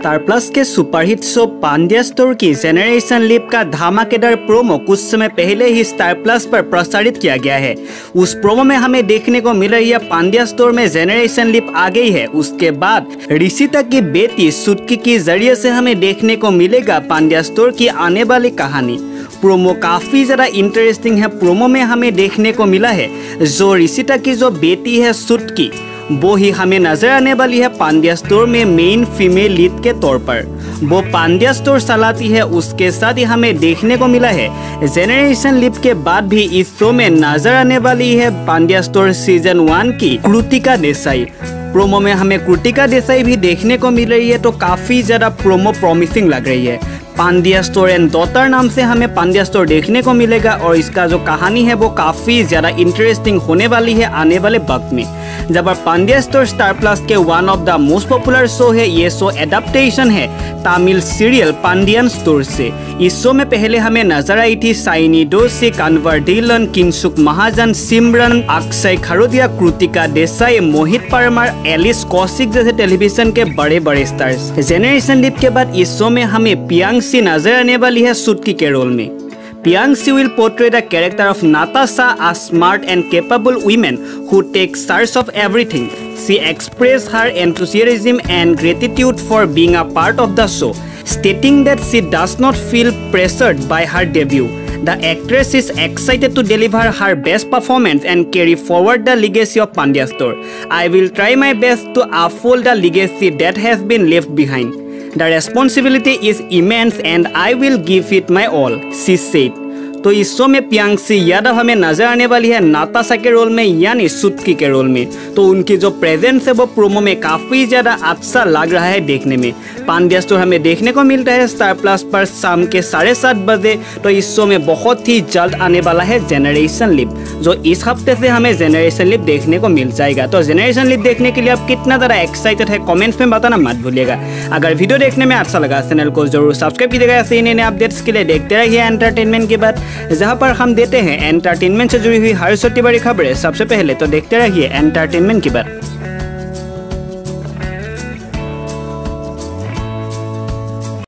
Star plus के superhit show Pandya store की generation leap का धमाकेदार प्रोमो कुछ समय पहले ही स्टार प्लस पर प्रसारित किया गया है। उस प्रोमो में हमें देखने को मिल रही है पांड्या स्टोर में जेनरेशन लिप आ गई है। उसके बाद ऋषिता की बेटी सुटकी के ज़रिए से हमें देखने को मिलेगा पांड्या स्टोर की आने वाली कहानी। प्रोमो काफ़ी ज़्यादा इंटरेस्टिंग है। प्रोमो में हमें देखने को मिला है जो ऋषिता की जो बेटी है सुटकी वो ही हमें नज़र आने वाली है पांड्या स्टोर में मेन फीमेल लीड के तौर पर। वो पांड्या स्टोर चलाती है, उसके साथ ही हमें देखने को मिला है जेनरेशन लिप के बाद भी इस शो में नज़र आने वाली है पांड्या स्टोर सीज़न वन की कृतिका देसाई। प्रोमो में हमें कृतिका देसाई भी देखने को मिल रही है तो काफ़ी ज़्यादा प्रोमो प्रॉमिसिंग लग रही है। पांड्या स्टोर एंड डॉटर नाम से हमें पांड्या स्टोर देखने को मिलेगा और इसका जो कहानी है वो काफ़ी ज़्यादा इंटरेस्टिंग होने वाली है आने वाले वक्त में। जब पांड्या स्टोर स्टार प्लस के one of the most popular show है, ये शो एडेप्टेशन है तमिल सीरियल पांडियन स्टोर से। इस शो में पहले हमें नज़र आई थी साइनी डोसी कन्वर डीलन किंगसुक महाजन सिमरन अक्षय खरोदिया कृतिका देसाई मोहित परमार एलिस कौशिक जैसे टेलीविज़न के बड़े बड़े स्टार्स जेनरेशन लिप के बाद इस शो में हमें पियांगसी नजर आने वाली है सुटकी के रोल में Piangxi will portray the character of Natasha, a smart and capable woman who takes charge of everything. She expressed her enthusiasm and gratitude for being a part of the show, stating that she does not feel pressured by her debut. The actress is excited to deliver her best performance and carry forward the legacy of Pandya Store. I will try my best to uphold the legacy that has been left behind. The responsibility is immense and I will give it my all, she said. तो इस show में पियांगसी यादव हमें नज़र आने वाली है Natasha के role में, यानी सुतकी के रोल में। तो उनकी जो प्रेजेंस है, वो प्रोमो में काफ़ी ज़्यादा अच्छा लग रहा है देखने में। पांड्या स्टोर हमें देखने को मिलता है स्टार प्लस पर शाम के साढ़े सात बजे। तो इस शो में बहुत ही जल्द आने वाला है जेनरेशन लिप जो इस हफ़्ते से हमें जेनरेशन लिप देखने को मिल जाएगा। तो जेनरेशन लिप देखने के लिए आप कितना ज़्यादा एक्साइटेड है कॉमेंट्स में बताना मत भूलिएगा। अगर वीडियो देखने में अच्छा लगा चैनल को ज़रूर सब्सक्राइब कीजिएगा। ऐसे ही नए अपडेट्स के लिए देखते रहिए एंटरटेनमेंट के बाद। जहाँ पर हम देते हैं एंटरटेनमेंट से जुड़ी हुई हर छोटी बड़ी खबरें। सबसे पहले तो देखते रहिए एंटरटेनमेंट की बात।